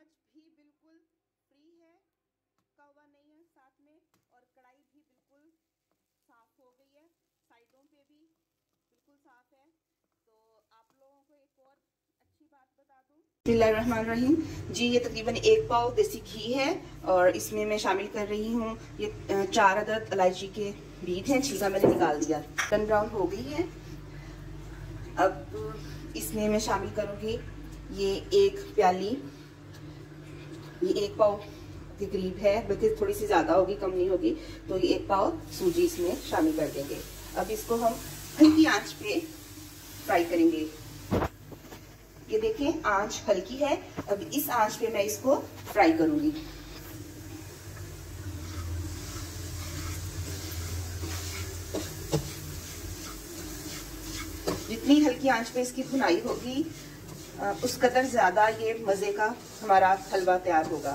चम्मच भी बिल्कुल फ्री है चिपका हुआ नहीं है साथ में, और कढ़ाई भी बिल्कुल साफ़ हो गई है, साइडों पे भी बिल्कुल साफ़ है। तो आप लोगों को एक और अच्छी बात बता दूँ। रहीम जी, ये तकरीबन एक पाव देसी घी है, और इसमें मैं शामिल कर रही हूँ। ये चार अदद इलायची के बीज हैं छिलका मैंने निकाल दिया। टन ब्राउन हो गई है। अब इसमें मैं शामिल करूँगी ये एक प्याली। ये एक पाव के करीब है, बल्कि थोड़ी सी ज़्यादा होगी, कम नहीं होगी तो ये एक पाव सूजी इसमें शामिल कर देंगे। अब इसको हम हल्की आँच पे फ्राई करेंगे। ये देखें, आँच हल्की है, अब इस आँच पे मैं इसको फ्राई करूँगी। जितनी हल्की आँच पे इसकी भुनाई होगी उस कदर ज़्यादा ये मज़े का हमारा हलवा तैयार होगा।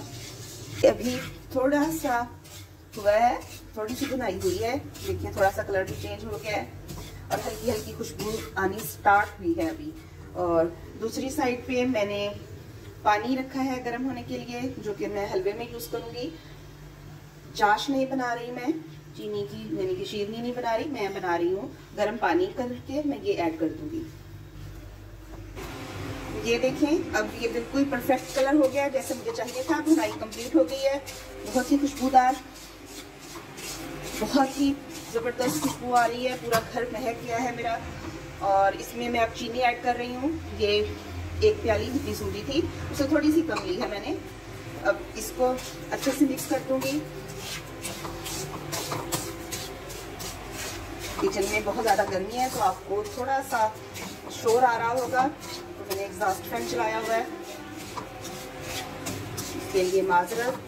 अभी थोड़ा सा हुआ है, थोड़ी सी बुनाई हुई है देखिए थोड़ा सा कलर भी चेंज हो गया है और हल्की हल्की खुशबू आनी स्टार्ट हुई है अभी। और दूसरी साइड पे मैंने पानी रखा है गर्म होने के लिए, जो कि मैं हलवे में यूज़ करूँगी। चाश नहीं बना रही मैं, चीनी की, यानी कि शीरनी नहीं बना रही, मैं बना रही हूँ गर्म पानी करके मैं ये ऐड कर दूँगी। ये देखें, अब ये बिल्कुल परफेक्ट कलर हो गया जैसे मुझे चाहिए था बुनाई कंप्लीट हो गई है। बहुत ही खुशबूदार, बहुत ही ज़बरदस्त खुशबू आ रही है, पूरा घर महक गया है मेरा। और इसमें मैं अब चीनी ऐड कर रही हूँ। ये एक प्याली जितनी सूजी थी, उसे थोड़ी सी कम ली है मैंने। अब इसको अच्छे से मिक्स कर दूँगी। किचन में बहुत ज़्यादा गर्मी है तो आपको थोड़ा सा शोर आ रहा होगा। मैंने एग्जॉस्ट फ़ैन चलाया हुआ है। इसके लिए माजरत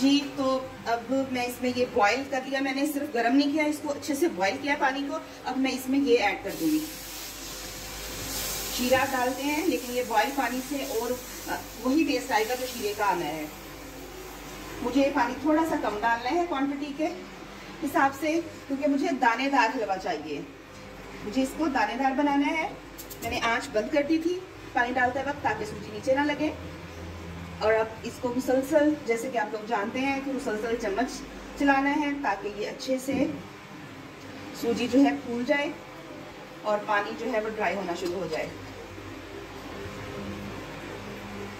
जी तो अब मैं इसमें ये बॉईल कर लिया मैंने सिर्फ़ गर्म नहीं किया, इसको अच्छे से बॉईल किया पानी को। अब मैं इसमें ये ऐड कर दूँगी। शीरा डालते हैं, लेकिन ये बॉईल पानी से और वही टेस्ट आएगा जो शीरे का आना है। मुझे पानी थोड़ा सा कम डालना है क्वांटिटी के हिसाब से, क्योंकि मुझे दानेदार हलवा चाहिए। मुझे इसको दानेदार बनाना है। मैंने आँच बंद कर दी थी, पानी डालते वक्त ताकि सूजी नीचे ना लगे। और अब इसको मुसलसल, जैसे कि आप लोग जानते हैं कि मुसलसल चम्मच चलाना है ताकि ये अच्छे से सूजी जो है फूल जाए और पानी जो है वो ड्राई होना शुरू हो जाए।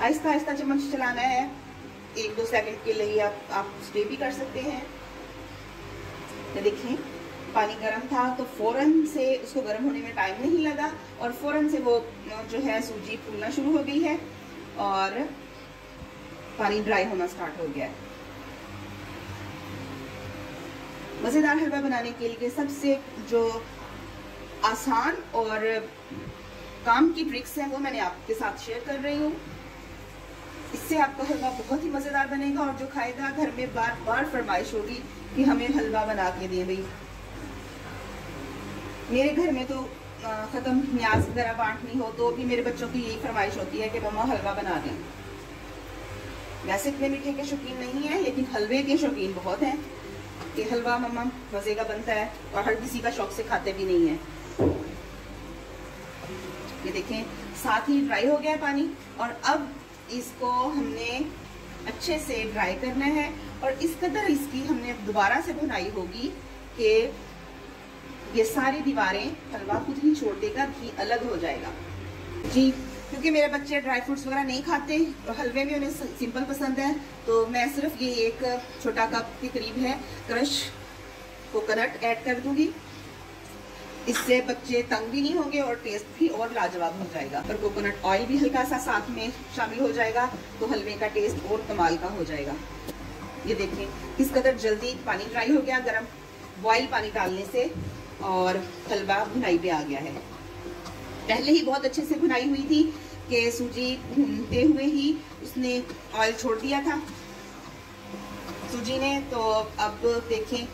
आहिस्ता आहिस्ता चम्मच चलाना है। एक दो सेकंड के लिए आप आप स्टे भी कर सकते हैं। देखिए। पानी गर्म था तो फ़ौरन से उसको गर्म होने में टाइम नहीं लगा और फ़ौरन से वो जो है सूजी फूलना शुरू हो गई है और पानी ड्राई होना स्टार्ट हो गया है। मज़ेदार हलवा बनाने के लिए सबसे जो आसान और काम की ट्रिक्स हैं वो मैंने आपके साथ शेयर कर रही हूँ। इससे आपका हलवा बहुत ही मज़ेदार बनेगा और जो खाएगा घर में बार बार फरमाइश होगी कि हमें हलवा बना के दें भाई। मेरे घर में तो ख़त्म न्याज वगैरह बांटनी हो तो भी मेरे बच्चों की यही फरमाइश होती है कि मम्मा हलवा बना दें। वैसे इतने मीठे के शौकीन नहीं है, लेकिन हलवे के शौकीन बहुत हैं। कि हलवा मम्मा मज़े का बनता है और हर किसी का शौक से खाते भी नहीं है। ये देखें, साथ ही ड्राई हो गया पानी और अब इसको हमने अच्छे से ड्राई करना है और इस कदर इसकी हमने दोबारा से बुनाई होगी कि ये सारी दीवारें हलवा खुद ही छोड़ देगा, घी अलग हो जाएगा। जी, क्योंकि मेरे बच्चे ड्राई फ्रूट्स वगैरह नहीं खाते और हलवे में उन्हें सिंपल पसंद है तो मैं सिर्फ़ ये एक छोटा कप के करीब है, क्रश कोकोनट ऐड कर दूँगी। इससे बच्चे तंग भी नहीं होंगे और टेस्ट भी और लाजवाब हो जाएगा। और कोकोनट ऑयल भी हल्का सा साथ में शामिल हो जाएगा तो हलवे का टेस्ट और कमाल का हो जाएगा। ये देखें, किस कदर जल्दी पानी ड्राई हो गया गर्म। बॉयल पानी डालने से और हलवा भुनाई पे आ गया है। पहले ही बहुत अच्छे से भुनाई हुई थी कि सूजी भूनते हुए ही उसने ऑयल छोड़ दिया था। सूजी ने तो अब देखें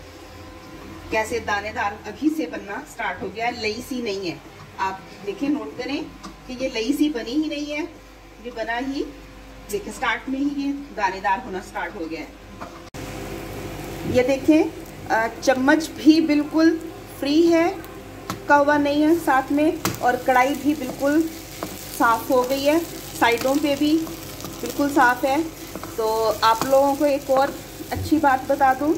कैसे दानेदार अभी से बनना स्टार्ट हो गया लई सी नहीं है। आप देखें नोट करें कि ये लई सी बनी ही नहीं है। ये बना ही, देखें स्टार्ट में ही ये दानेदार होना स्टार्ट हो गया है। ये देखें चम्मच भी बिल्कुल फ्री है हुआ नहीं है साथ में, और कढ़ाई भी बिल्कुल साफ़ हो गई है, साइडों पे भी बिल्कुल साफ़ है। तो आप लोगों को एक और अच्छी बात बता दूँ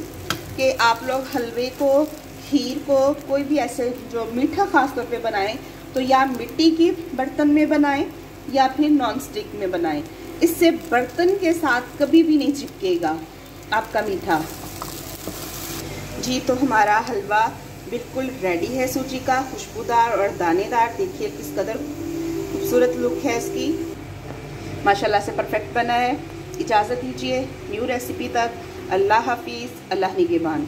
कि आप लोग हलवे को, खीर को, कोई भी ऐसे जो मीठा ख़ास तौर पे बनाएँ तो या मिट्टी की बर्तन में बनाएँ, या फिर नॉन स्टिक में बनाएँ। इससे बर्तन के साथ कभी भी नहीं चिपकेगा आपका मीठा। जी तो हमारा हलवा बिल्कुल रेडी है सूजी का, खुशबूदार और दानेदार। देखिए किस कदर खूबसूरत लुक है इसकी। माशाल्लाह से परफेक्ट बना है। इजाज़त दीजिए न्यू रेसिपी तक। अल्लाह हाफिज़, अल्लाह निगेबान।